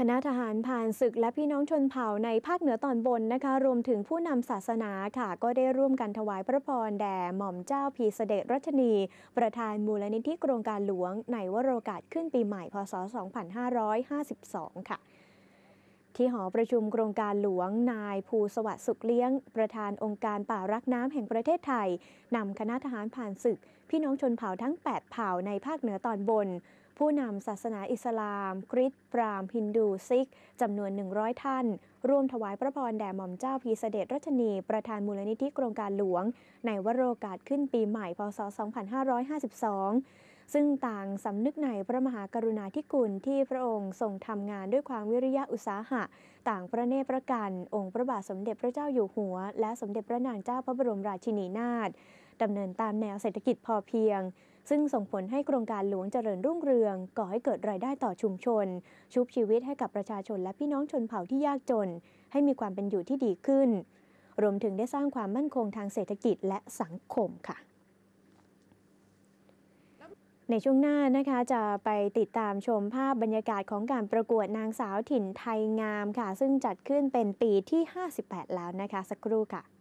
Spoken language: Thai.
คณะทหารผ่านศึกและพี่น้องชนเผ่าในภาคเหนือตอนบนนะคะ รวมถึงผู้นำศาสนาค่ะ ก็ได้ร่วมกันถวายพระพรแด่หม่อมเจ้าพีเสด็จรัชนี ประธานมูลนิธิโครงการหลวง ในวโรกาสขึ้นปีใหม่พศ 2552 ค่ะที่หอประชุมโครงการหลวงนายภูสวัสดิ์สุขเลี้ยง ประธานองค์การป่ารักน้ำแห่งประเทศไทยนำคณะทหารผ่านศึกพี่น้องชนเผ่าทั้ง 8 เผ่าในภาคเหนือตอนบน ผู้นำศาสนาอิสลาม คริสต์พราหมณ์ฮินดูซิกจำนวน 100 ท่าน ร่วมถวายพระพรแด่หม่อมเจ้าพีเสด็จรัชนี ประธานมูลนิธิโครงการหลวง ในวโรกาสขึ้นปีใหม่พศ 2552ซึ่งต่างสำนึกในพระมหากรุณาธิคุณที่พระองค์ทรงทำงานด้วยความวิริยะอุตสาหะ ต่างพระเนตรประกัน องค์พระบาทสมเด็จพระเจ้าอยู่หัว และสมเด็จพระนางเจ้าพระบรมราชินีนาถ ดำเนินตามแนวเศรษฐกิจพอเพียง ซึ่งส่งผลให้โครงการหลวงเจริญรุ่งเรือง ก่อให้เกิดรายได้ต่อชุมชน ชุบชีวิตให้กับประชาชนและพี่น้องชนเผ่าที่ยากจน ให้มีความเป็นอยู่ที่ดีขึ้น รวมถึงได้สร้างความมั่นคงทางเศรษฐกิจและสังคมค่ะในช่วงหน้านะคะจะไปติดตามชมภาพบรรยากาศของการประกวดนางสาวถิ่นไทยงามค่ะ ซึ่งจัดขึ้นเป็นปีที่ 58 แล้วนะคะ สักครู่ค่ะ